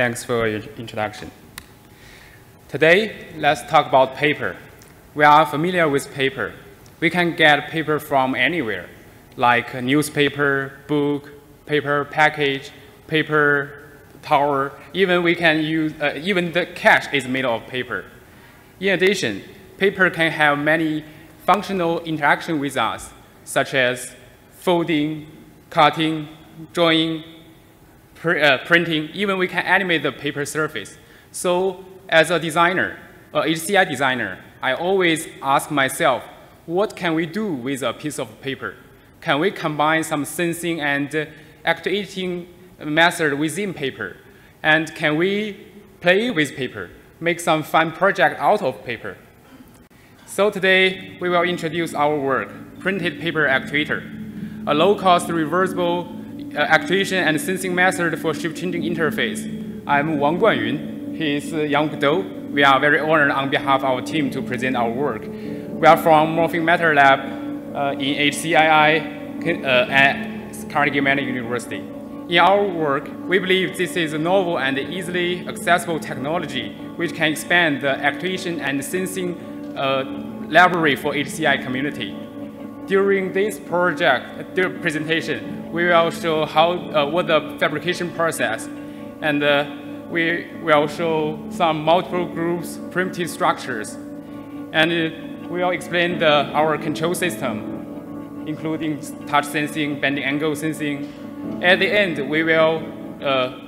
Thanks for your introduction. Today, let's talk about paper. We are familiar with paper. We can get paper from anywhere, like newspaper, book, paper package, paper tower. Even we can use, uh, even the cash is made of paper. In addition, paper can have many functional interaction with us, such as folding, cutting, drawing, uh, printing, even we can animate the paper surface. So as a designer, a HCI designer, I always ask myself, what can we do with a piece of paper? Can we combine some sensing and actuating method within paper? And can we play with paper, make some fun project out of paper? So today, we will introduce our work, Printed Paper Actuator, a low-cost reversible actuation and sensing method for shape-changing interface. I'm Wang Guanyun. He is Youngwook Do. We are very honored on behalf of our team to present our work. We are from Morphing Matter Lab uh, in HCII uh, at Carnegie Mellon University. In our work, we believe this is a novel and easily accessible technology which can expand the actuation and sensing uh, library for HCI community. During this project, the presentation, we will show how, uh, what the fabrication process, and uh, we will show some multiple groups primitive structures, and uh, we will explain the, our control system, including touch sensing, bending angle sensing. At the end, we will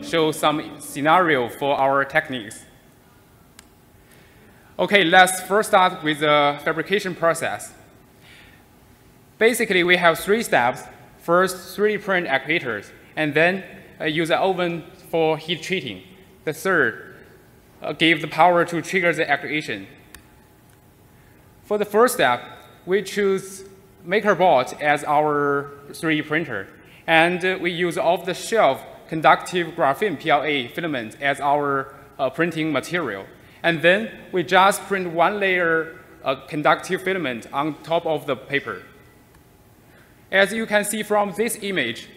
show some scenario for our techniques. Okay, let's first start with the fabrication process. Basically, we have three steps. First, 3D print actuators, and then uh, use an oven for heat treating. The third, uh, the power to trigger the actuation. For the first step, we choose MakerBot as our 3D printer, and uh, we use off-the-shelf conductive graphene PLA filament as our uh, printing material. And then we just print one layer of conductive filament on top of the paper. As you can see from this image,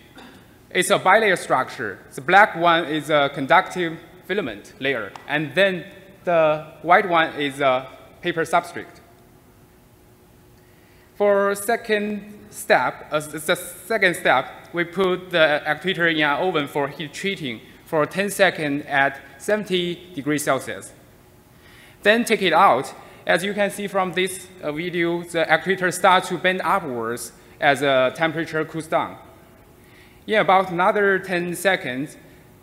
it's a bilayer structure. The black one is a conductive filament layer, and then the white one is a paper substrate. For second step, uh, the second step, we put the actuator in an oven for heat treating for 10 seconds at 70 degrees Celsius. Then take it out. As you can see from this uh, video, the actuator starts to bend upwards as the temperature cools down. In about another 10 seconds,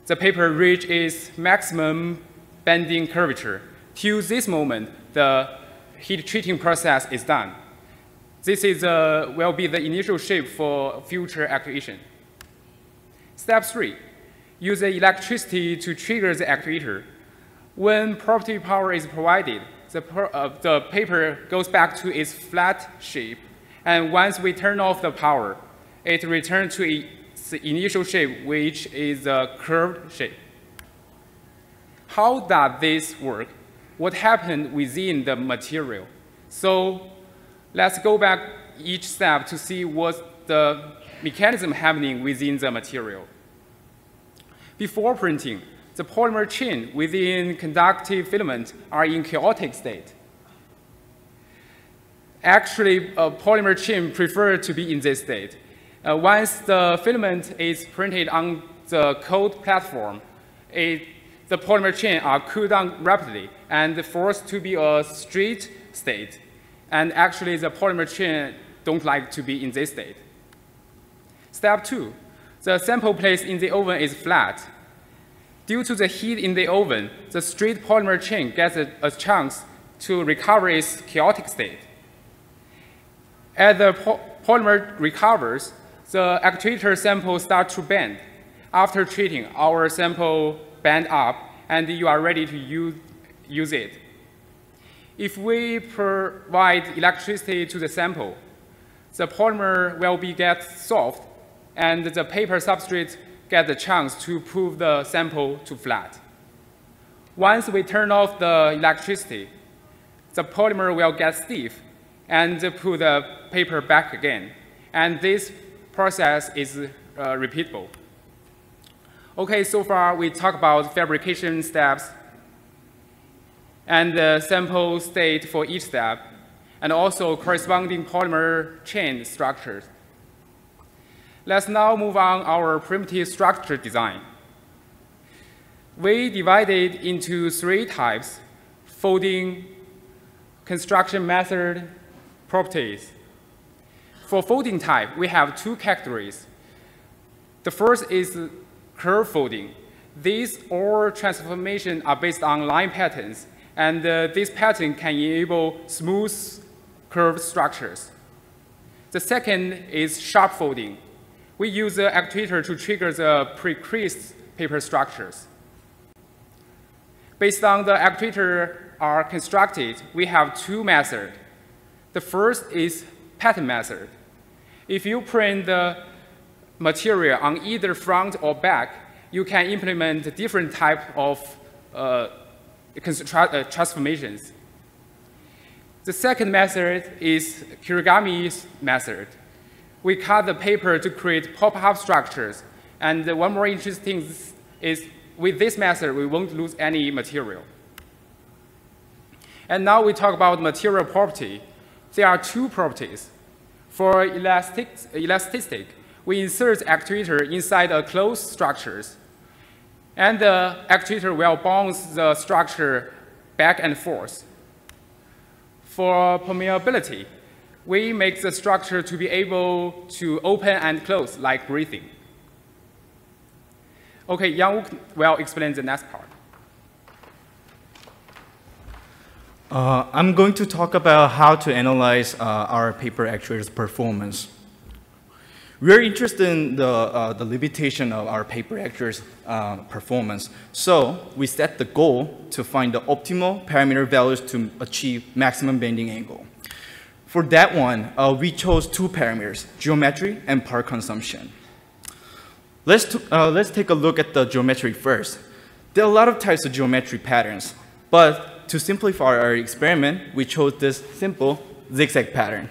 the paper reaches its maximum bending curvature. Till this moment, the heat treating process is done. This is, uh, will be the initial shape for future actuation. Step three, use the electricity to trigger the actuator. When property power is provided, the, uh, the paper goes back to its flat shape and once we turn off the power, it returns to its initial shape, which is a curved shape. How does this work? What happened within the material? So let's go back each step to see what the mechanism happening within the material. Before printing, the polymer chain within conductive filament are in chaotic state. Actually, a polymer chain prefer to be in this state. Uh, once the filament is printed on the cold platform, it, the polymer chain are cooled down rapidly and forced to be a straight state. And actually, the polymer chain don't like to be in this state. Step two, the sample placed in the oven is flat. Due to the heat in the oven, the straight polymer chain gets a, a chance to recover its chaotic state. As the po polymer recovers, the actuator sample starts to bend. After treating, our sample bend up, and you are ready to use, use it. If we provide electricity to the sample, the polymer will be get soft, and the paper substrate get the chance to prove the sample to flat. Once we turn off the electricity, the polymer will get stiff, and put the paper back again. And this process is uh, repeatable. Okay, so far we talked about fabrication steps and the sample state for each step, and also corresponding polymer chain structures. Let's now move on our primitive structure design. We divided into three types, folding, construction method, properties. For folding type, we have two categories. The first is curve folding. These all transformations are based on line patterns, and uh, this pattern can enable smooth curved structures. The second is sharp folding. We use the actuator to trigger the pre-creased paper structures. Based on the actuator are constructed, we have two methods. The first is pattern method. If you print the material on either front or back, you can implement different type of uh, uh, transformations. The second method is Kirigami's method. We cut the paper to create pop-up structures. And one more interesting thing is with this method, we won't lose any material. And now we talk about material property. There are two properties. For elastic, elasticity, we insert actuator inside a closed structures. And the actuator will bounce the structure back and forth. For permeability, we make the structure to be able to open and close like breathing. Okay, Yang will explain the next part. Uh, I'm going to talk about how to analyze uh, our paper actuator's performance. We're interested in the, uh, the limitation of our paper actuator's uh, performance. So we set the goal to find the optimal parameter values to achieve maximum bending angle. For that one, uh, we chose two parameters, geometry and power consumption. Let's, uh, let's take a look at the geometry first. There are a lot of types of geometry patterns, but to simplify our experiment, we chose this simple zigzag pattern.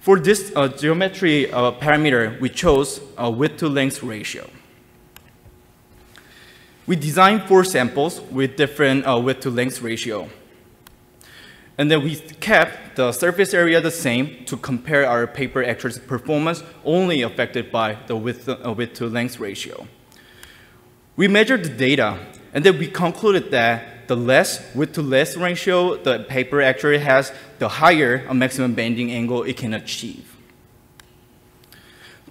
For this uh, geometry uh, parameter, we chose a width to length ratio. We designed four samples with different uh, width to length ratio. And then we kept the surface area the same to compare our paper actuator's performance only affected by the width, uh, width to length ratio. We measured the data, and then we concluded that the less width to length ratio the paper actually has, the higher a maximum bending angle it can achieve.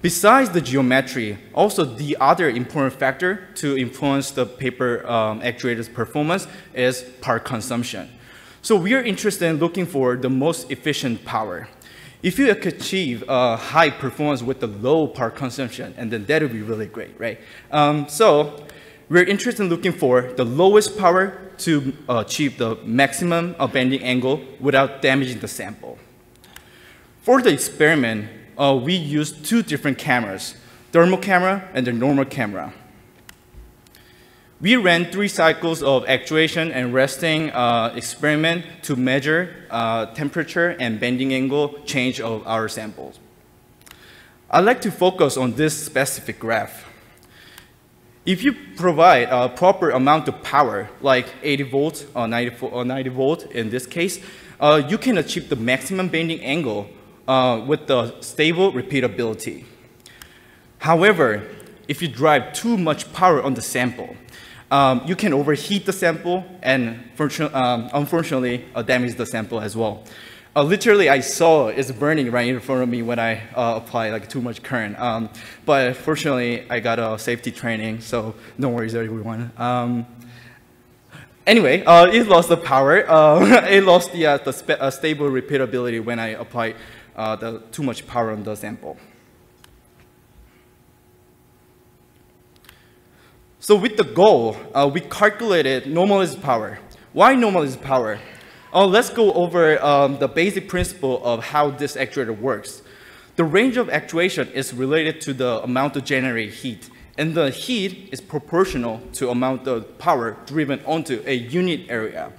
Besides the geometry, also the other important factor to influence the paper um, actuator's performance is power consumption. So we are interested in looking for the most efficient power. If you could achieve a high performance with the low power consumption, and then that would be really great, right? Um, so we're interested in looking for the lowest power to uh, achieve the maximum bending angle without damaging the sample. For the experiment, uh, we used two different cameras, thermal camera and the normal camera. We ran three cycles of actuation and resting uh, experiment to measure uh, temperature and bending angle change of our samples. I'd like to focus on this specific graph. If you provide a proper amount of power, like 80 volts or 90, or 90 volt in this case, uh, you can achieve the maximum bending angle uh, with the stable repeatability. However, if you drive too much power on the sample, um, you can overheat the sample and um, unfortunately uh, damage the sample as well. Uh, literally, I saw it's burning right in front of me when I uh, apply like too much current. Um, but fortunately, I got a safety training, so no worries, everyone. Um, anyway, uh, it lost the power. Uh, it lost the, uh, the uh, stable repeatability when I applied the too much power on the sample. So with the goal, we calculated normalized power. Why normalized power? Uh, let's go over um, the basic principle of how this actuator works. The range of actuation is related to the amount of generated heat, and the heat is proportional to amount of power driven onto a unit area.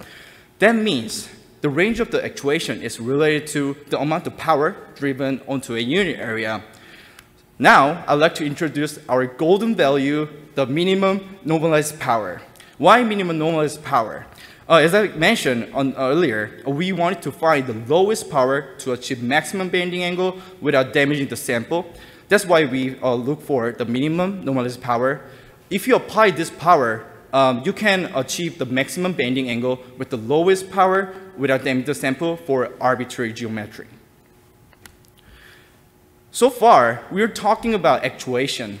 That means the range of the actuation is related to the amount of power driven onto a unit area. Now, I'd like to introduce our golden value, the minimum normalized power. Why minimum normalized power? Uh, as I mentioned on, earlier, we wanted to find the lowest power to achieve maximum bending angle without damaging the sample. That's why we uh, look for the minimum normalized power. If you apply this power, um, you can achieve the maximum bending angle with the lowest power without damaging the sample for arbitrary geometry. So far, we're talking about actuation.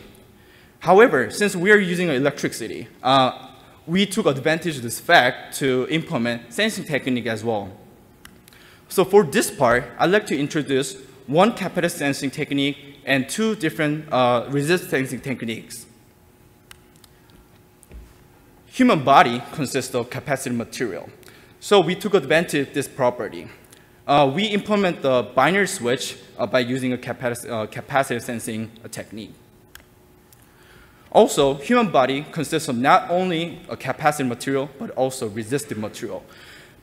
However, since we are using electricity, uh, we took advantage of this fact to implement sensing technique as well. So for this part, I'd like to introduce one capacitive sensing technique and two different uh, resist sensing techniques. Human body consists of capacitive material. So we took advantage of this property. Uh, we implement the binary switch uh, by using a capac uh, capacitive sensing technique. Also, human body consists of not only a capacitive material, but also resistive material.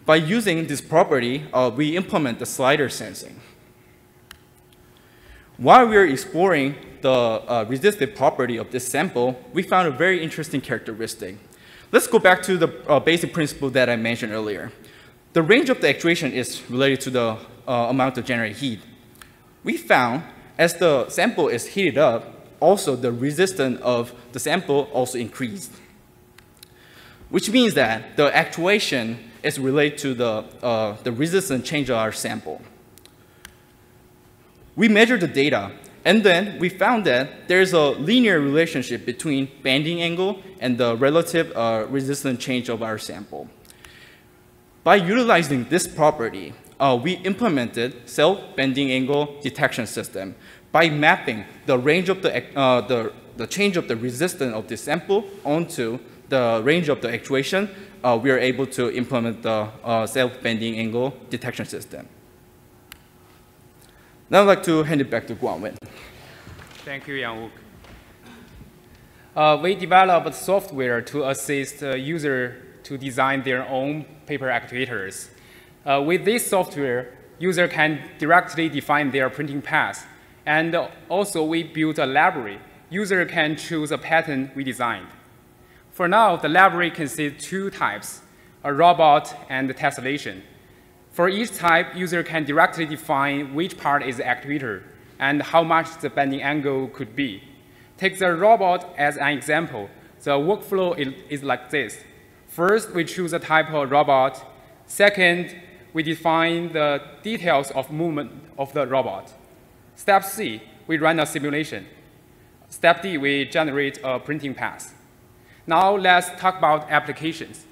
By using this property, uh, we implement the slider sensing. While we are exploring the uh, resistive property of this sample, we found a very interesting characteristic. Let's go back to the uh, basic principle that I mentioned earlier. The range of the actuation is related to the uh, amount of generated heat. We found as the sample is heated up, also the resistance of the sample also increased. Which means that the actuation is related to the, uh, the resistance change of our sample. We measured the data, and then we found that there's a linear relationship between bending angle and the relative uh, resistance change of our sample. By utilizing this property, uh, we implemented self-bending angle detection system by mapping the range of the, uh, the, the change of the resistance of the sample onto the range of the actuation, uh, we are able to implement the uh, self-bending angle detection system. Now I'd like to hand it back to Guanyun. Thank you, Yang uh, we developed software to assist uh, user to design their own paper actuators. Uh, with this software, user can directly define their printing path and also we built a library. User can choose a pattern we designed. For now, the library consists two types, a robot and tessellation. For each type, user can directly define which part is the actuator and how much the bending angle could be. Take the robot as an example. The workflow is like this. First, we choose a type of robot. Second, we define the details of movement of the robot. Step C, we run a simulation. Step D, we generate a printing path. Now let's talk about applications.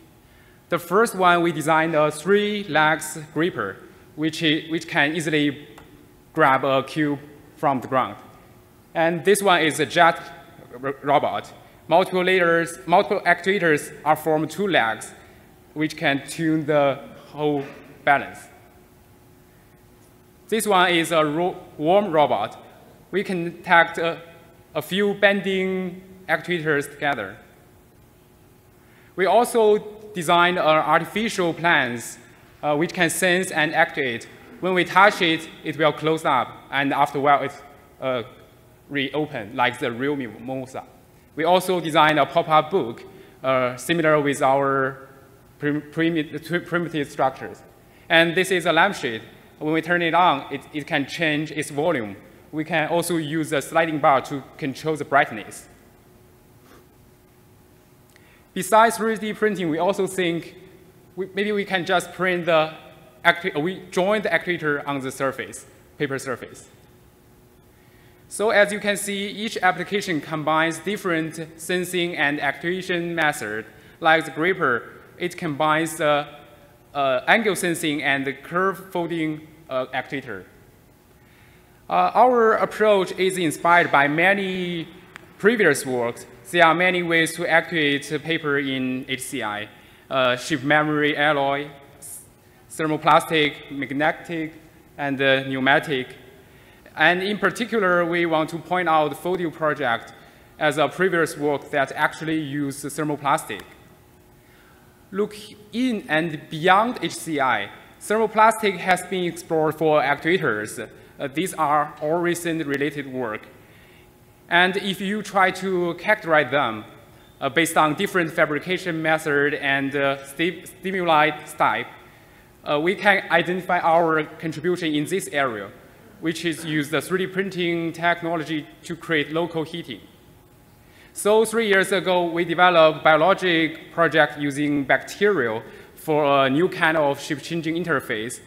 The first one, we designed a three legs gripper, which, which can easily grab a cube from the ground. And this one is a jet robot. Multiple layers, multiple actuators are formed two legs, which can tune the whole balance. This one is a ro worm robot. We can detect a, a few bending actuators together. We also designed artificial plants uh, which can sense and actuate. When we touch it, it will close up, and after a while, it uh, reopen, like the real Mimosa. We also designed a pop-up book uh, similar with our prim primitive structures. And this is a lampshade when we turn it on, it, it can change its volume. We can also use a sliding bar to control the brightness. Besides 3D printing, we also think we, maybe we can just print the, we join the actuator on the surface, paper surface. So as you can see, each application combines different sensing and actuation methods. Like the gripper, it combines the uh, angle sensing and the curve folding uh, actuator. Uh, our approach is inspired by many previous works. There are many ways to actuate paper in HCI. Uh, shape memory alloy, thermoplastic, magnetic, and uh, pneumatic. And in particular, we want to point out the Foldio project as a previous work that actually used thermoplastic look in and beyond HCI, thermoplastic has been explored for actuators. Uh, these are all recent related work. And if you try to characterize them uh, based on different fabrication method and uh, st stimuli type, uh, we can identify our contribution in this area, which is use the 3D printing technology to create local heating. So three years ago, we developed bioLogic project using bacterial for a new kind of shape-changing interface.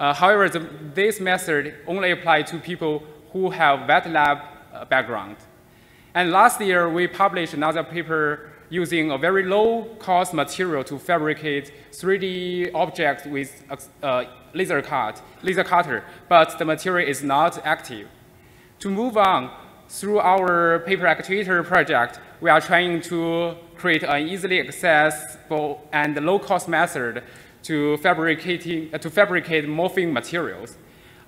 Uh, however, the, this method only applies to people who have wet lab uh, background. And last year, we published another paper using a very low-cost material to fabricate 3D objects with uh, laser cut, laser cutter, but the material is not active. To move on, through our paper actuator project, we are trying to create an easily accessible and low-cost method to, fabricating, to fabricate morphing materials.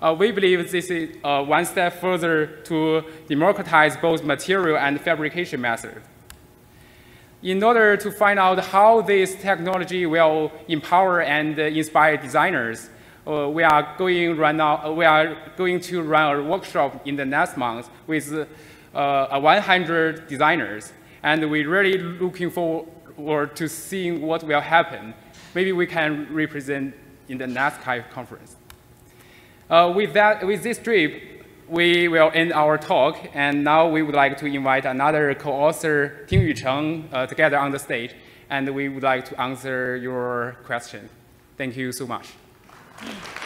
Uh, we believe this is uh, one step further to democratize both material and fabrication methods. In order to find out how this technology will empower and inspire designers, uh, we are going right now, uh, we are going to run a workshop in the next month with uh, 100 designers, and we're really looking forward to seeing what will happen. Maybe we can represent in the next conference. Uh, with, that, with this trip, we will end our talk, and now we would like to invite another co-author, Tingyu Cheng, uh, together on the stage, and we would like to answer your question. Thank you so much. 嗯